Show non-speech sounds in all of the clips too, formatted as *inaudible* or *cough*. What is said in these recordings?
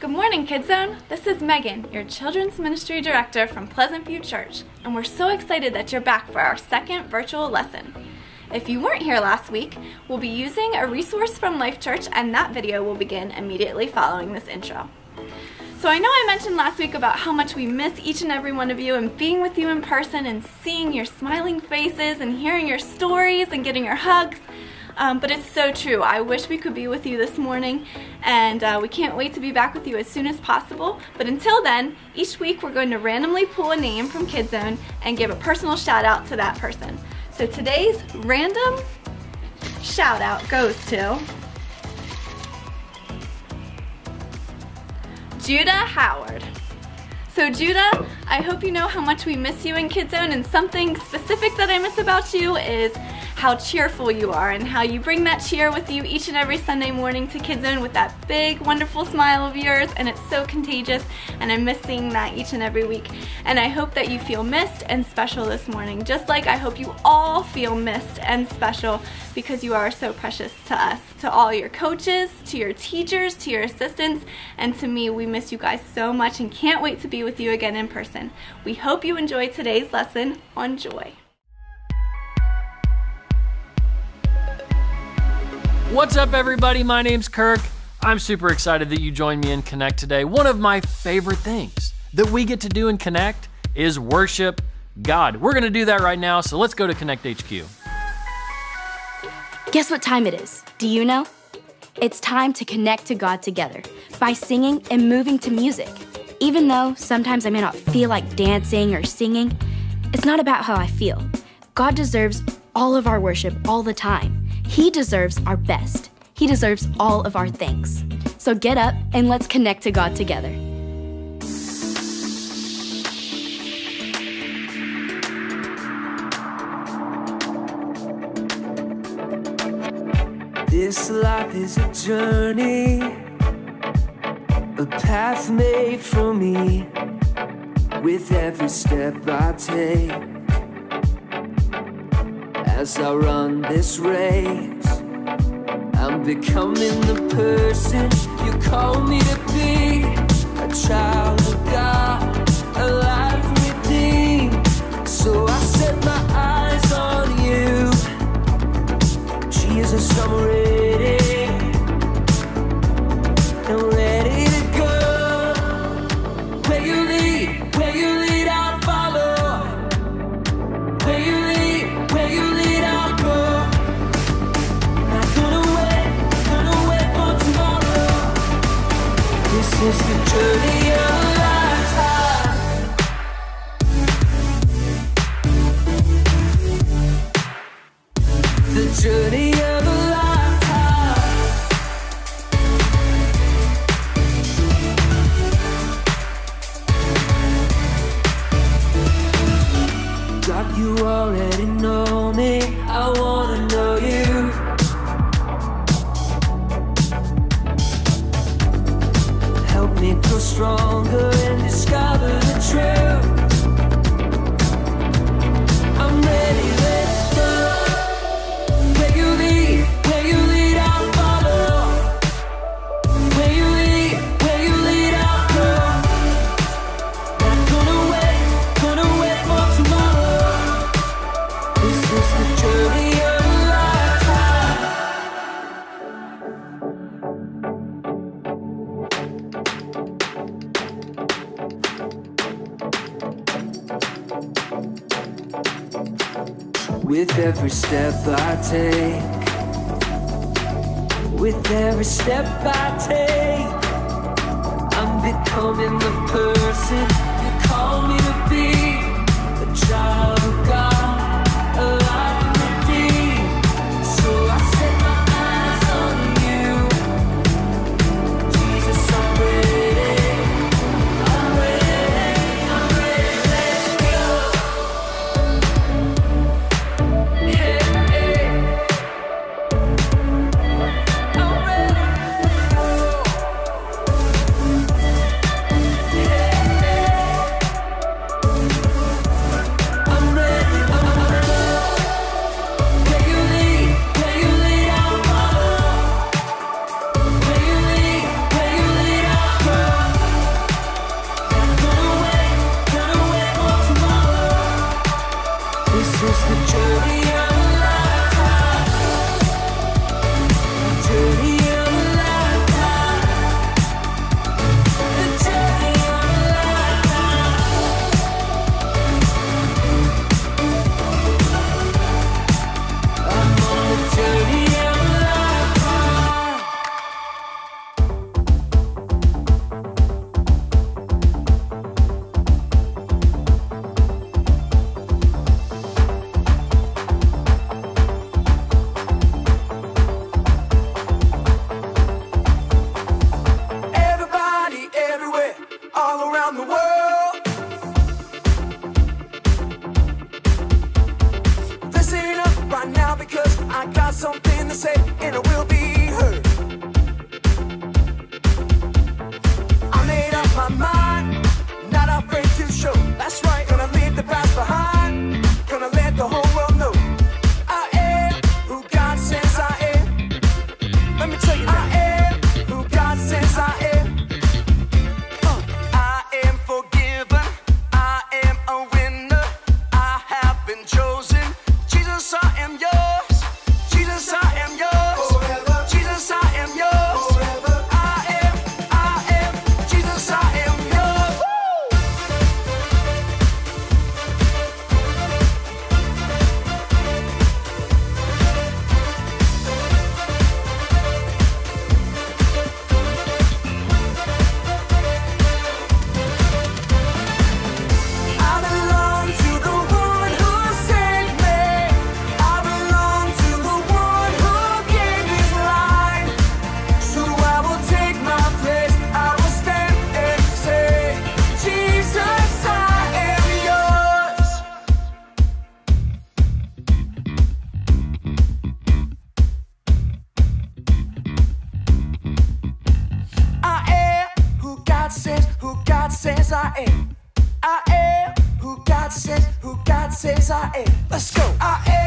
Good morning, Kid Zone. This is Megan, your Children's Ministry Director from Pleasant View Church, and we're so excited that you're back for our second virtual lesson. If you weren't here last week, we'll be using a resource from Life Church, and that video will begin immediately following this intro. So I know I mentioned last week about how much we miss each and every one of you and being with you in person and seeing your smiling faces and hearing your stories and getting your hugs. Um, but it's so true. I wish we could be with you this morning, and uh, we can't wait to be back with you as soon as possible. But until then, each week we're going to randomly pull a name from KidZone and give a personal shout out to that person. So today's random shout out goes to Judah Howard. So Judah, I hope you know how much we miss you in KidZone and something specific that I miss about you is how cheerful you are and how you bring that cheer with you each and every Sunday morning to KidZone with that big, wonderful smile of yours, and it's so contagious, and I'm missing that each and every week. And I hope that you feel missed and special this morning, just like I hope you all feel missed and special because you are so precious to us, to all your coaches, to your teachers, to your assistants, and to me, we miss you guys so much and can't wait to be with you again in person. We hope you enjoy today's lesson on joy. What's up, everybody? My name's Kirk. I'm super excited that you joined me in Connect today. One of my favorite things that we get to do in Connect is worship God. We're going to do that right now, so let's go to Connect HQ. Guess what time it is? Do you know? It's time to connect to God together by singing and moving to music. Even though sometimes I may not feel like dancing or singing, it's not about how I feel. God deserves all of our worship all the time. He deserves our best. He deserves all of our thanks. So get up and let's connect to God together. This life is a journey, a path made for me. With every step I take, as I run this race, I'm becoming the person you call me to be. A child of God, a life redeemed. So I set my eyes on you. Jesus, I'm ready. The With every step I take, with every step I take, I'm becoming the person you call me to be. A child This is the journey I'm am. I am who God says, who God says I am. Let's go. I am.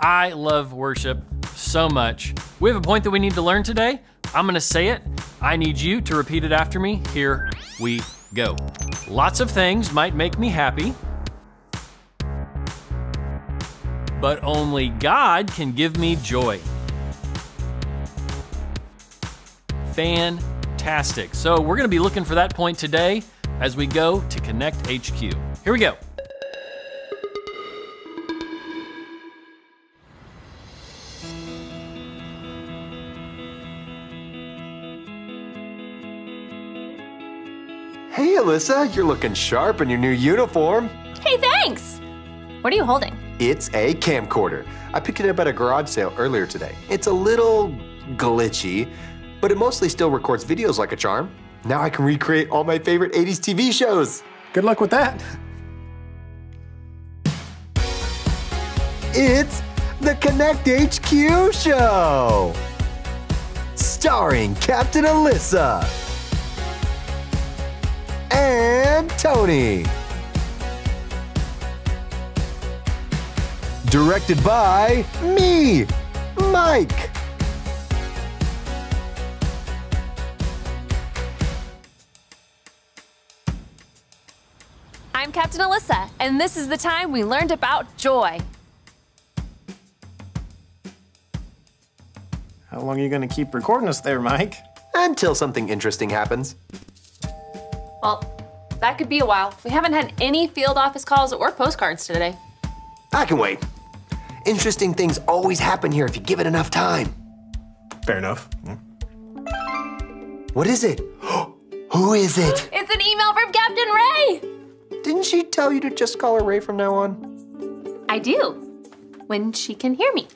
I love worship so much. We have a point that we need to learn today. I'm going to say it. I need you to repeat it after me. Here we go. Lots of things might make me happy, but only God can give me joy. Fantastic. So, we're going to be looking for that point today as we go to Connect HQ. Here we go. Hey, Alyssa, you're looking sharp in your new uniform. Hey, thanks! What are you holding? It's a camcorder. I picked it up at a garage sale earlier today. It's a little glitchy, but it mostly still records videos like a charm. Now I can recreate all my favorite 80s TV shows. Good luck with that. It's the Connect HQ show, starring Captain Alyssa Tony. Directed by me, Mike. I'm Captain Alyssa, and this is the time we learned about joy. How long are you going to keep recording us there, Mike? Until something interesting happens. Well, that could be a while. We haven't had any field office calls or postcards today. I can wait. Interesting things always happen here if you give it enough time. Fair enough. What is it? *gasps* Who is it? It's an email from Captain Ray! Didn't she tell you to just call her Ray from now on? I do, when she can hear me.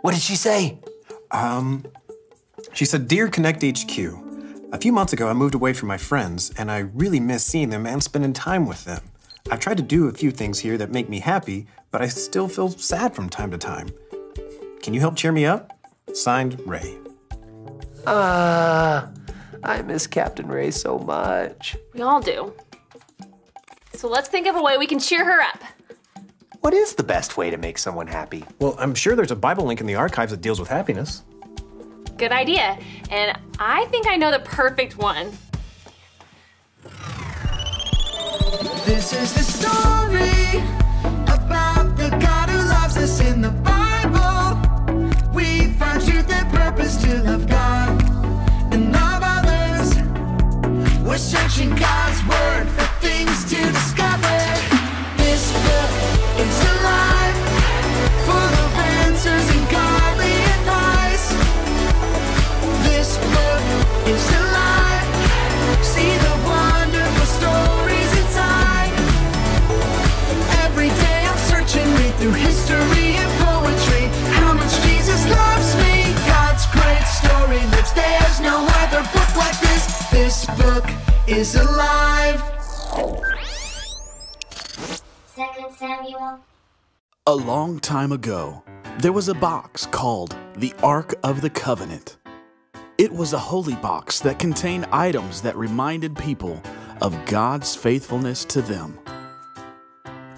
What did she say? Um, she said, Dear Connect HQ, a few months ago I moved away from my friends, and I really miss seeing them and spending time with them. I've tried to do a few things here that make me happy, but I still feel sad from time to time. Can you help cheer me up? Signed, Ray. Uh, I miss Captain Ray so much. We all do. So let's think of a way we can cheer her up. What is the best way to make someone happy? Well, I'm sure there's a Bible link in the archives that deals with happiness. Good idea. And I think I know the perfect one. This is the story about the God who loves us in the Bible. We find truth and purpose to love God and love others. We're searching God's word for things to discover. Is alive. Second Samuel. A long time ago, there was a box called the Ark of the Covenant. It was a holy box that contained items that reminded people of God's faithfulness to them.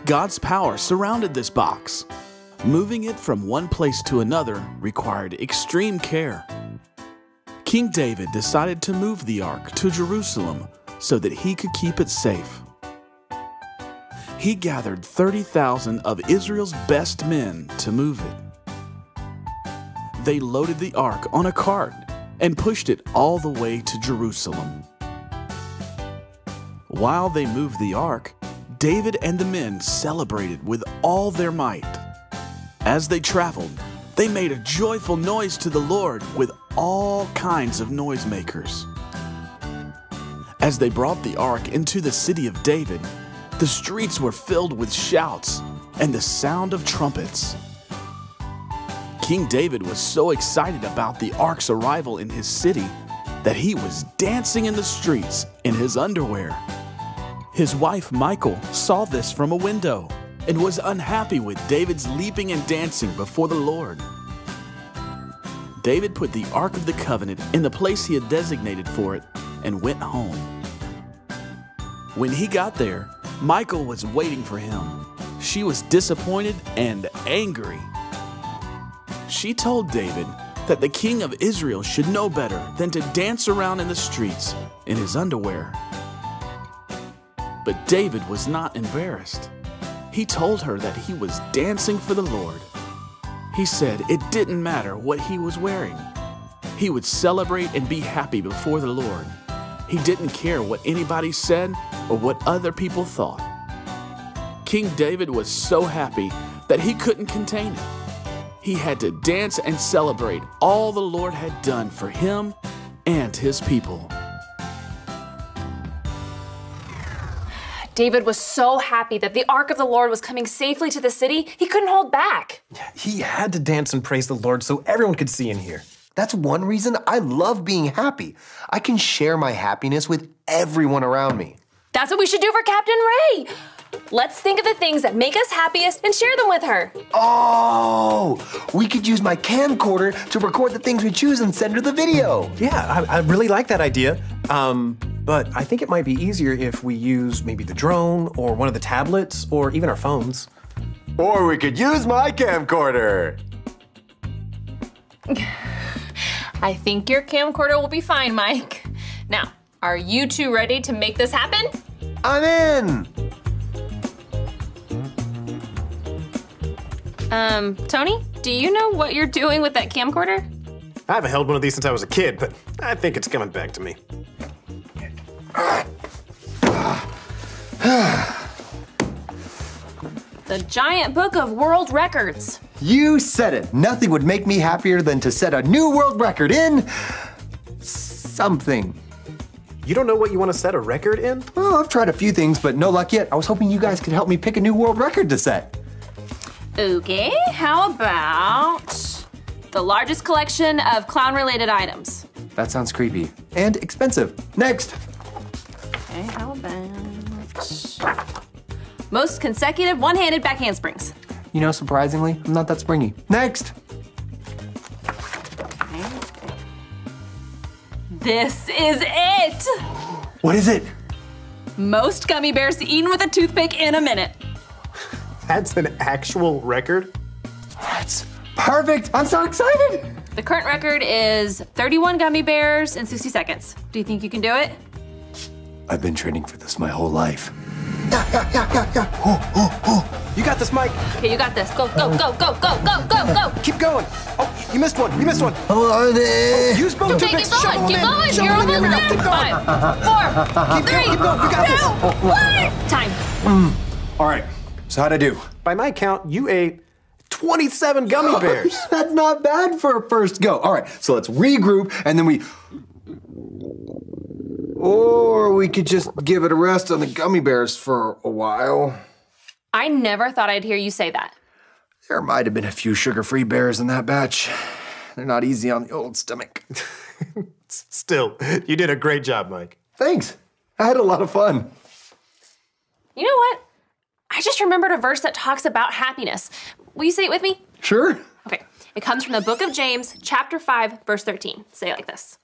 God's power surrounded this box. Moving it from one place to another required extreme care. King David decided to move the ark to Jerusalem so that he could keep it safe he gathered 30,000 of Israel's best men to move it. They loaded the ark on a cart and pushed it all the way to Jerusalem. While they moved the ark, David and the men celebrated with all their might. As they traveled, they made a joyful noise to the Lord with all kinds of noisemakers. As they brought the ark into the city of David, the streets were filled with shouts and the sound of trumpets. King David was so excited about the ark's arrival in his city that he was dancing in the streets in his underwear. His wife Michal saw this from a window and was unhappy with David's leaping and dancing before the Lord. David put the Ark of the Covenant in the place he had designated for it and went home. When he got there, Michal was waiting for him. She was disappointed and angry. she told David that the king of Israel should know better than to dance around in the streets in his underwear. But David was not embarrassed. He told her that he was dancing for the Lord. He said it didn't matter what he was wearing. He would celebrate and be happy before the Lord. He didn't care what anybody said or what other people thought. King David was so happy that he couldn't contain it. He had to dance and celebrate all the Lord had done for him and his people. David was so happy that the ark of the Lord was coming safely to the city, he couldn't hold back. He had to dance and praise the Lord so everyone could see and hear. That's one reason I love being happy. I can share my happiness with everyone around me. That's what we should do for Captain Ray. Let's think of the things that make us happiest and share them with her. Oh, we could use my camcorder to record the things we choose and send her the video. Yeah, I, I really like that idea. Um, but I think it might be easier if we use maybe the drone or one of the tablets or even our phones. Or we could use my camcorder. *laughs* I think your camcorder will be fine, Mike. Now, are you two ready to make this happen? I'm in. Um, Tony, do you know what you're doing with that camcorder? I haven't held one of these since I was a kid, but I think it's coming back to me. The giant book of world records. You said it. Nothing would make me happier than to set a new world record in something. You don't know what you want to set a record in? Well, I've tried a few things, but no luck yet. I was hoping you guys could help me pick a new world record to set. Okay, how about the largest collection of clown related items? That sounds creepy and expensive. Next. Okay, how about most consecutive one handed back handsprings? You know, surprisingly, I'm not that springy. Next. This is it! What is it? Most gummy bears eaten with a toothpick in a minute. *laughs* That's an actual record? That's perfect. I'm so excited. The current record is 31 gummy bears in 60 seconds. Do you think you can do it? I've been training for this my whole life. You got this, Mike. Okay, you got this. Go, go, go, go, go, go, go, go. Keep going. Oh, you missed one. You missed one. Hold on. eh. Use both Okay, toothpicks. keep going, them keep going. Shove You're them in. almost Here we go. there. Keep going. Five, four, Keep going. Keep going. You got this. one. Time. All right. So how'd I do? By my count, you ate 27 gummy *laughs* bears. That's not bad for a first go. All right. So let's regroup and then we. Or we could just give it a rest on the gummy bears for a while. I never thought I'd hear you say that. There might have been a few sugar-free bears in that batch. They're not easy on the old stomach. *laughs* Still, you did a great job, Mike. Thanks. I had a lot of fun. You know what? I just remembered a verse that talks about happiness. Will you say it with me? Sure. Okay. It comes from the book of James, chapter 5, verse 13. Say it like this.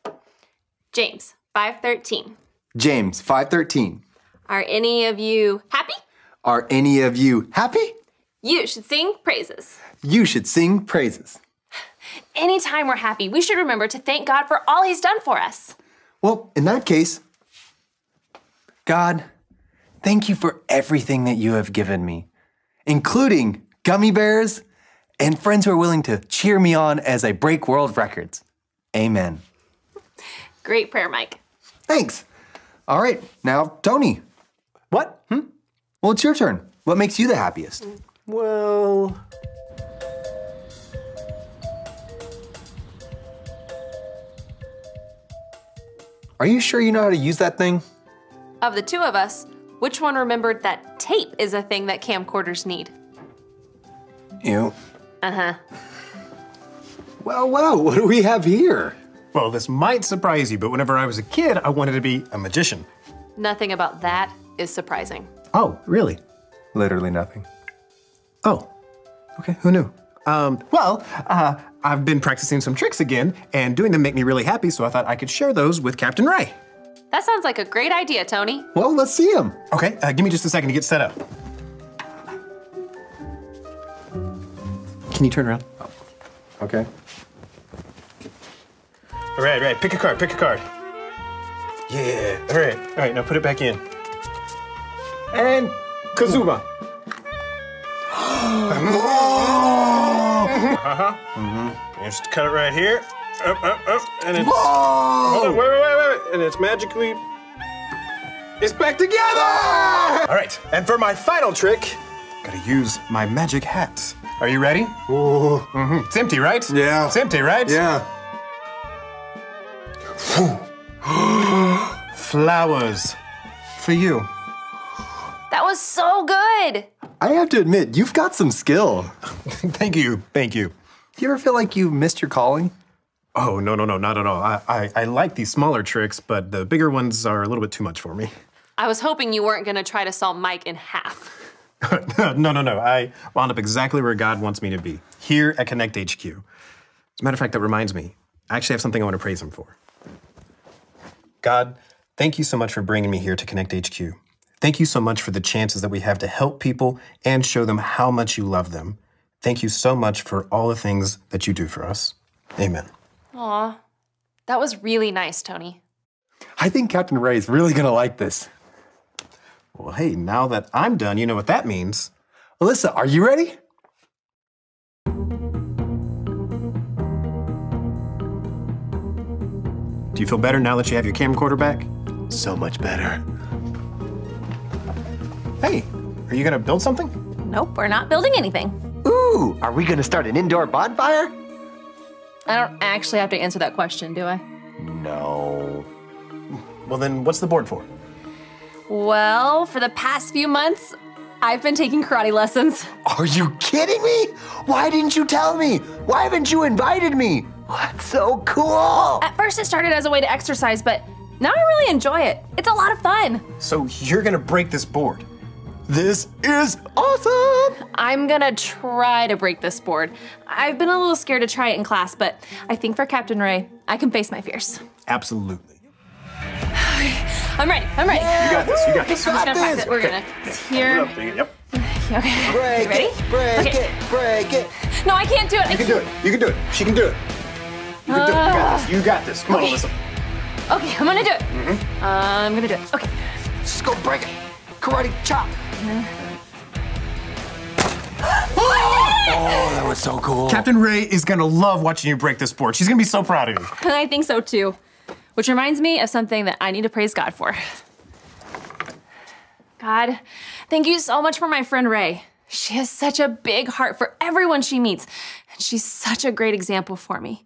James 5:13. James 513. Are any of you happy? Are any of you happy? You should sing praises. You should sing praises. *sighs* Anytime we're happy, we should remember to thank God for all he's done for us. Well, in that case, God, thank you for everything that you have given me, including gummy bears and friends who are willing to cheer me on as I break world records. Amen. Great prayer, Mike. Thanks. All right, now, Tony. What? Hmm? Well, it's your turn. What makes you the happiest? Well, Are you sure you know how to use that thing? Of the two of us, which one remembered that tape is a thing that camcorders need? You. Uh huh. Well, well, what do we have here? Well, this might surprise you, but whenever I was a kid, I wanted to be a magician. Nothing about that is surprising. Oh, really? Literally nothing. Oh, okay. Who knew? Um, well, uh, I've been practicing some tricks again, and doing them make me really happy, so I thought I could share those with Captain Ray. That sounds like a great idea, Tony. Well, let's see him. Okay, uh, give me just a second to get set up. Can you turn around? Okay. All right, all right. Pick a card. Pick a card. Yeah. All right. All right. Now put it back in. And Kazuma. *gasps* uh-huh. Mm-hmm. Just cut it right here. Up, up, up, and it's. Hold on, wait, wait, wait, wait, and it's magically. It's back together. All right. And for my final trick, gotta use my magic hat. Are you ready? Ooh. hmm It's empty, right? Yeah. It's empty, right? Yeah. *gasps* Flowers for you. That was so good. I have to admit, you've got some skill. *laughs* Thank you. Thank you. Do you ever feel like you missed your calling? Oh, no, no, no, not at all. I, I, I like these smaller tricks, but the bigger ones are a little bit too much for me. I was hoping you weren't gonna try to saw Mike in half. *laughs* no, no, no. I wound up exactly where God wants me to be, here at Connect HQ. As a matter of fact, that reminds me, I actually have something I want to praise Him for. God, thank you so much for bringing me here to Connect HQ. Thank you so much for the chances that we have to help people and show them how much you love them. Thank you so much for all the things that you do for us. Amen. Aw, that was really nice, Tony. I think Captain Ray is really gonna like this. Well, hey, now that I'm done, you know what that means. Alyssa, are you ready? Do you feel better now that you have your camcorder back? So much better. Hey, are you gonna build something? Nope, we're not building anything. Ooh, are we gonna start an indoor bonfire? I don't actually have to answer that question, do I? No. Well, then what's the board for? Well, for the past few months, I've been taking karate lessons. Are you kidding me? Why didn't you tell me? Why haven't you invited me? That's so cool. At first, it started as a way to exercise, but now I really enjoy it. It's a lot of fun. So you're gonna break this board. This is awesome. I'm gonna try to break this board. I've been a little scared to try it in class, but I think for Captain Ray, I can face my fears. Absolutely. *sighs* I'm ready. I'm ready. You got this. You got this. I'm just gonna practice. We're gonna here. Yep. Okay. Break ready? it, break Okay. it, break it. No, I can't do it. You can do it. You can do it. She can do it. You can do it. You got this. You got this. Come on, Okay. Alyssa. Okay, I'm gonna do it. Mm-hmm. Uh, I'm gonna do it. Okay. Just go break it. Karate chop. *gasps* Oh, that was so cool. Captain Ray is gonna love watching you break this board. She's gonna be so proud of you. I think so too. Which reminds me of something that I need to praise God for. God, thank you so much for my friend Ray. She has such a big heart for everyone she meets, and she's such a great example for me.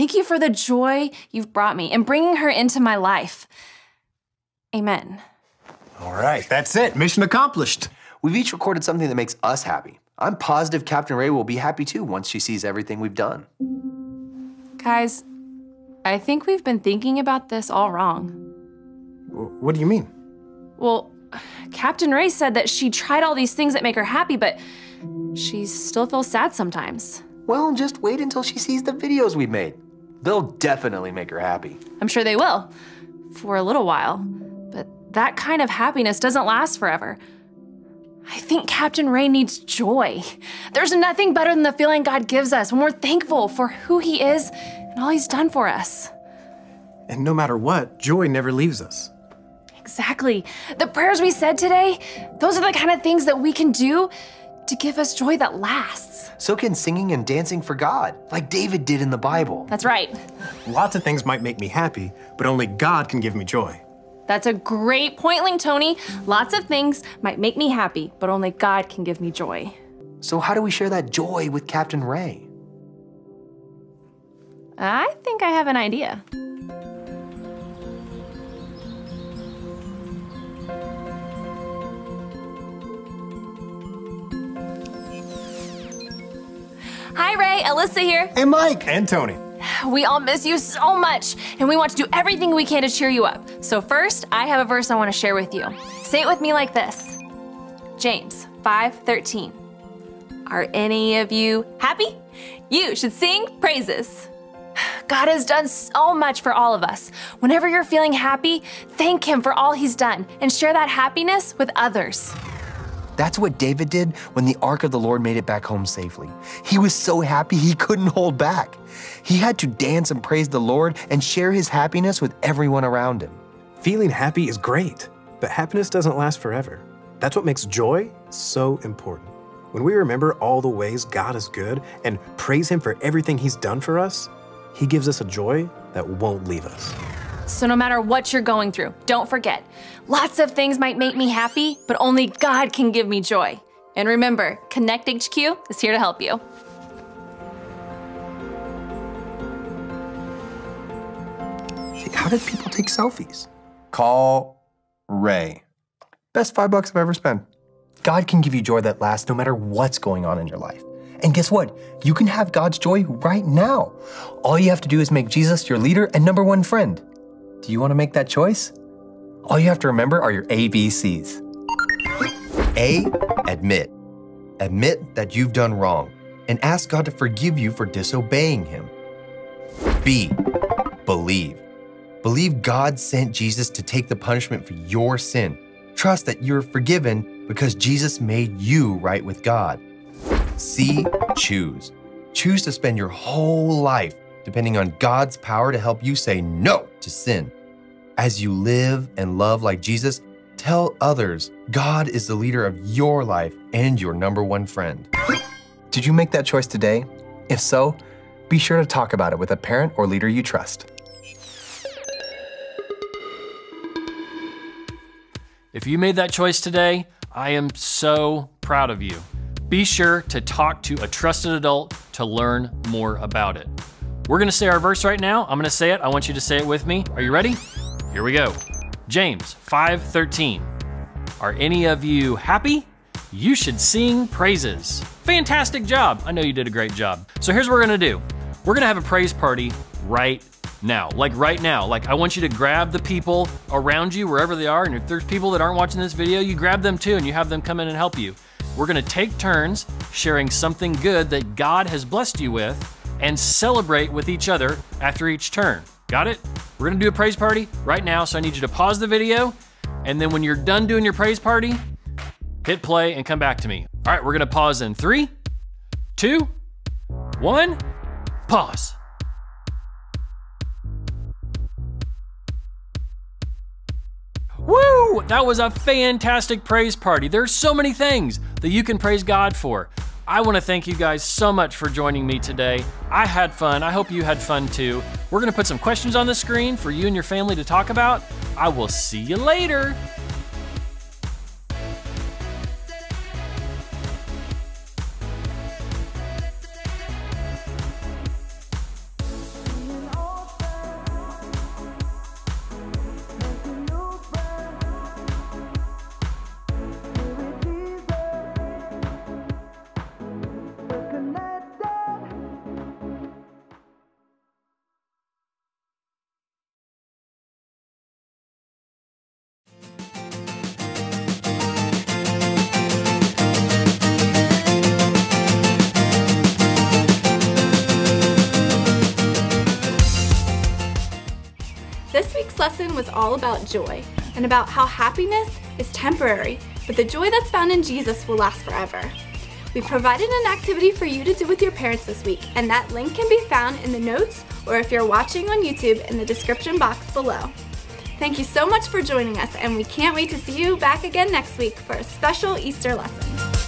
Thank you for the joy you've brought me and bringing her into my life. Amen. All right, that's it. Mission accomplished. We've each recorded something that makes us happy. I'm positive Captain Ray will be happy too once she sees everything we've done. Guys, I think we've been thinking about this all wrong. What do you mean? Well, Captain Ray said that she tried all these things that make her happy, but she still feels sad sometimes. Well, just wait until she sees the videos we've made. They'll definitely make her happy. I'm sure they will, for a little while. But that kind of happiness doesn't last forever. I think Captain Ray needs joy. There's nothing better than the feeling God gives us when we're thankful for who He is and all He's done for us. And no matter what, joy never leaves us. Exactly. The prayers we said today, those are the kind of things that we can do to give us joy that lasts. So can singing and dancing for God, like David did in the Bible. That's right. Lots of things might make me happy, but only God can give me joy. That's a great point, Link Tony. Lots of things might make me happy, but only God can give me joy. So, how do we share that joy with Captain Ray? I think I have an idea. Hi, Ray. Alyssa here. Hey, Mike! And Tony. We all miss you so much, and we want to do everything we can to cheer you up. So, first, I have a verse I want to share with you. Say it with me like this James 5 13. Are any of you happy? You should sing praises. God has done so much for all of us. Whenever you're feeling happy, thank Him for all He's done and share that happiness with others. That's what David did when the ark of the Lord made it back home safely. He was so happy he couldn't hold back. He had to dance and praise the Lord and share his happiness with everyone around him. Feeling happy is great, but happiness doesn't last forever. That's what makes joy so important. When we remember all the ways God is good and praise Him for everything He's done for us, He gives us a joy that won't leave us. So, no matter what you're going through, don't forget lots of things might make me happy, but only God can give me joy. And remember, Connect HQ is here to help you. How did people take selfies? Call Ray. Best five bucks I've ever spent. God can give you joy that lasts no matter what's going on in your life. And guess what? You can have God's joy right now. All you have to do is make Jesus your leader and number one friend. Do you want to make that choice? All you have to remember are your ABCs. A. Admit. Admit that you've done wrong and ask God to forgive you for disobeying Him. B. Believe. Believe God sent Jesus to take the punishment for your sin. Trust that you're forgiven because Jesus made you right with God. C. Choose. Choose to spend your whole life depending on God's power to help you say no to sin. As you live and love like Jesus, tell others God is the leader of your life and your number one friend. Did you make that choice today? If so, be sure to talk about it with a parent or leader you trust. If you made that choice today, I am so proud of you. Be sure to talk to a trusted adult to learn more about it. We're gonna say our verse right now. I'm gonna say it. I want you to say it with me. Are you ready? Here we go. James 5:13. Are any of you happy? You should sing praises. Fantastic job. I know you did a great job. So here's what we're gonna do. We're gonna have a praise party right now. Like right now. Like I want you to grab the people around you wherever they are. And if there's people that aren't watching this video, you grab them too and you have them come in and help you. We're gonna take turns sharing something good that God has blessed you with and celebrate with each other after each turn. Got it? We're gonna do a praise party right now, so I need you to pause the video, and then when you're done doing your praise party, hit play and come back to me. All right, we're gonna pause in three, two, one, pause. Woo! That was a fantastic praise party. There's so many things that you can praise God for. I want to thank you guys so much for joining me today. I had fun. I hope you had fun too. We're going to put some questions on the screen for you and your family to talk about. I will see you later. Lesson was all about joy and about how happiness is temporary, but the joy that's found in Jesus will last forever. We provided an activity for you to do with your parents this week, and that link can be found in the notes or if you're watching on YouTube in the description box below. Thank you so much for joining us, and we can't wait to see you back again next week for a special Easter lesson.